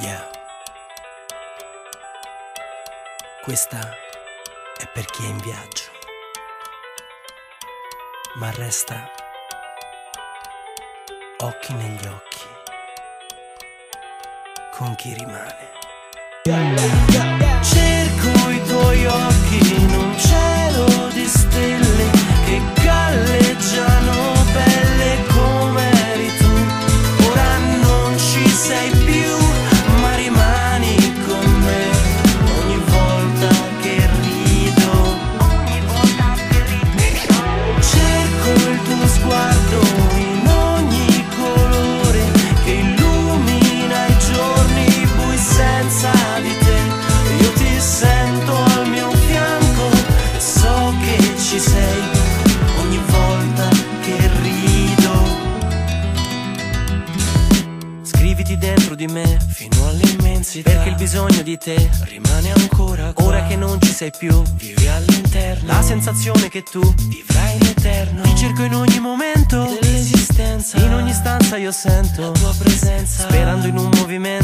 Yeah. Questa è per chi è in viaggio, ma resta occhi negli occhi con chi rimane. Cerco i tuoi occhi sei ogni volta che rido. Scriviti dentro di me fino all'immensità Perché il bisogno di te rimane ancora qua. Ora che non ci sei più, vivi all'interno. La sensazione che tu vivrai in eterno Ti cerco in ogni momento dell'esistenza. In ogni stanza io sento la tua presenza. Sperando in un movimento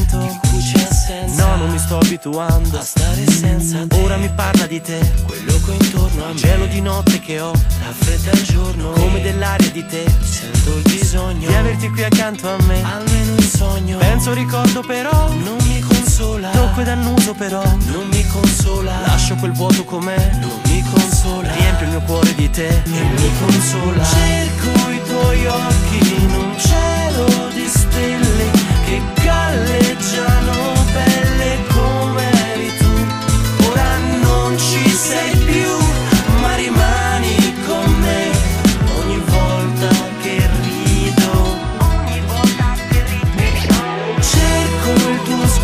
assenza No, non mi sto abituando a stare senza te. Ora mi parla di te, quello che ho intorno a me. Cielo di notte che ho, raffredda il giorno. Come dell'aria di te, sento il bisogno Di averti qui accanto a me, almeno in sogno. Penso ricordo però, non mi consola. Tocco ed annuso però, non mi consola. Lascio quel vuoto com'è, non mi consola. Riempio il mio cuore di te, e mi consola. Cerco i tuoi occhi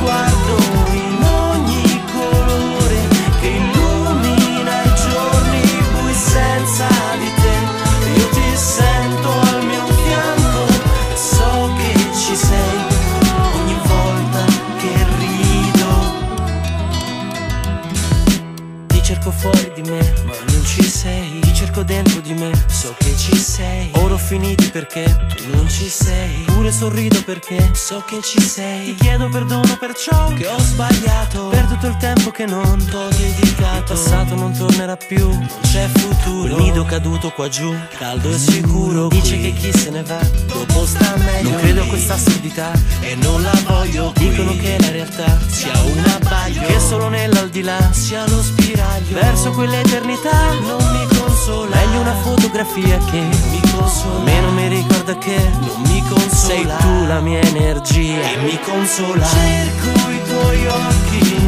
il cerco dentro di me, so che ci sei. Ora ho finiti perché tu non ci sei. Pure sorrido perché so che ci sei. Ti chiedo perdono per ciò che ho sbagliato. Per tutto il tempo che non t'ho dedicato. Il passato non tornerà più, non c'è futuro. Il nido caduto qua giù, caldo e sicuro. Dice che chi se ne va, dopo sta meglio. Non credo a questa assurdità e non la voglio. Dicono che la realtà sia un abbaglio. Che solo nell'aldilà sia lo spiraglio. Verso quell'eternità non mi consola. Fotografia che mi consola. Meno mi ricorda che non mi consola. Sei tu la mia energia e mi consola. Cerco i tuoi occhi